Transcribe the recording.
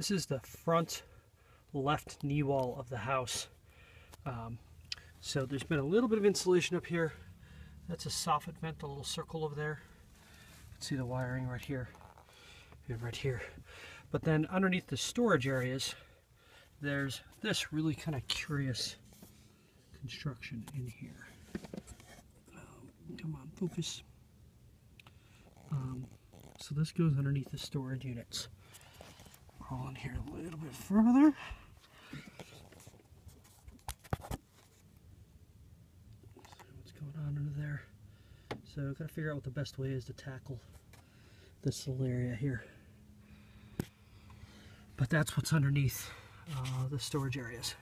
This is the front left knee wall of the house. Um, so there's been a little bit of insulation up here. That's a soffit vent, a little circle over there. You can see the wiring right here and right here. But then underneath the storage areas, there's this really kind of curious construction in here. Um, come on, focus. Um, so this goes underneath the storage units. Roll in here a little bit further. See what's going on under there. So I've got to figure out what the best way is to tackle this little area here. But that's what's underneath uh, the storage areas.